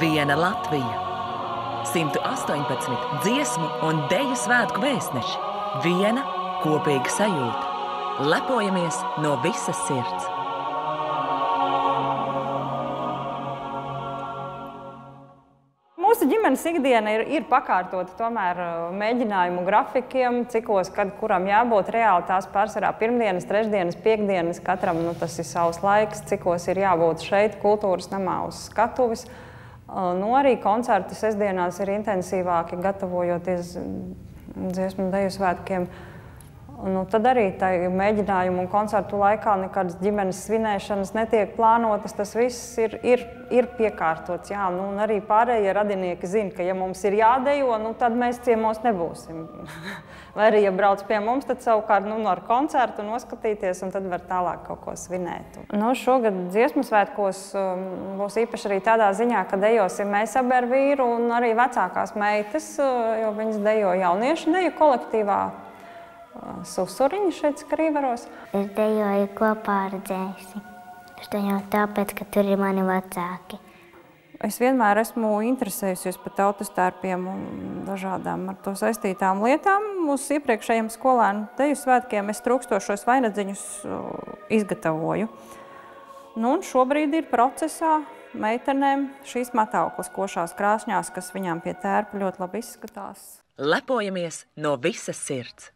Viena Latvija, 118 dziesmu un dēļu svētku vēstneši, viena kopīga sajūta. Lepojamies no visas sirds! Mūsu ģimenes ikdiena ir, ir pakārtota tomēr uh, mēģinājumu grafikiem, cikos, kad kuram jābūt reāli tās pārsvarā pirmdienas, trešdienas, piekdienas, katram nu, tas ir savs laiks, cikos ir jābūt šeit kultūras namā uz skatuves. Uh, nu, arī koncerti sestdienās ir intensīvāki, gatavojoties dziesmu deju svētkiem. Nu, tad arī tajā mēģinājumu un koncertu laikā nekādas ģimenes svinēšanas netiek plānotas. Tas viss ir, ir, ir piekārtots. Jā, nu, un arī pārējie radinieki zina, ka, ja mums ir jādejo, nu, tad mēs ciemos nebūsim. Vai arī, ja brauc pie mums, tad savukārt nu, ar koncertu noskatīties, un tad var tālāk kaut ko svinēt. Nu, šogad dziesmu svētkos um, būs īpaši arī tādā ziņā, ka dejosim mēs abi ar vīru un arī vecākās meitas, uh, jo viņas dejo jauniešu deju kolektīvā susuriņu šeit skrīvaros. Es dejoju kopā ar dzēsi. Es dejoju tāpēc, ka tur ir mani vecāki. Es vienmēr esmu interesējusies par tautas tērpiem un dažādām ar to saistītām lietām. Mūsu iepriekšējiem skolēnu deju svētkiem es trūkstošos vainadziņus izgatavoju. Nu, un šobrīd ir procesā meitenēm šīs matauklas košās krāsņās, kas viņām pie tērpa ļoti labi izskatās. Lepojamies no visas sirds!